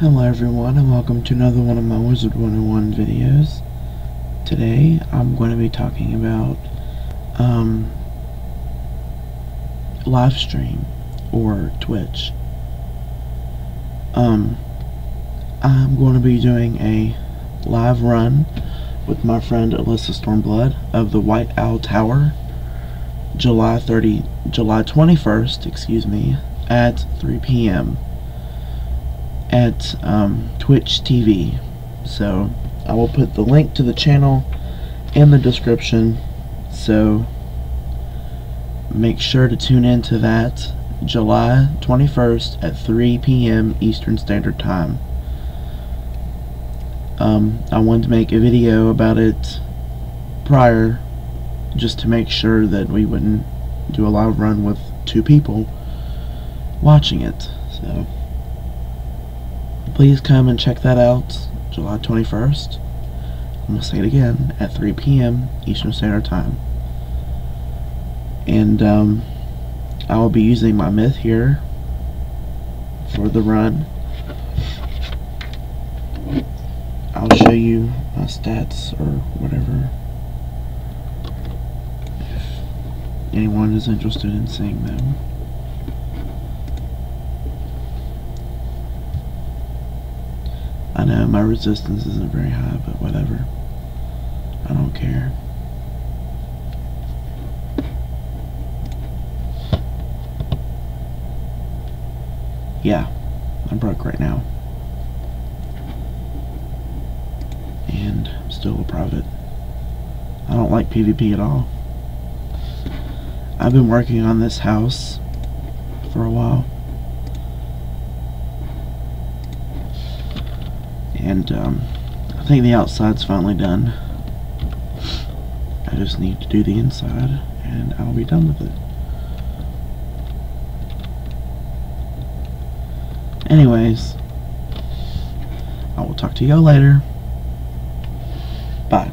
Hello everyone and welcome to another one of my Wizard 101 videos. Today I'm going to be talking about um, live stream or Twitch. Um, I'm going to be doing a live run with my friend Alyssa Stormblood of the White Owl Tower July 30 July 21st, excuse me, at 3 p.m. at um, Twitch TV. So I will put the link to the channel in the description. So make sure to tune in to that July 21st at 3 p.m. Eastern Standard Time. Um, I wanted to make a video about it prior just to make sure that we wouldn't do a live run with two people watching it. So please come and check that out July 21st. I'm going to say it again at 3 p.m. Eastern Standard Time. And um, I will be using my myth here for the run. I'll show you my stats or whatever if anyone is interested in seeing them. I know my resistance isn't very high, but whatever. I don't care. Yeah, I'm broke right now. And I'm still a private. I don't like PvP at all. I've been working on this house for a while. And um, I think the outside's finally done. I just need to do the inside and I'll be done with it. Anyways, I will talk to you later. Bye.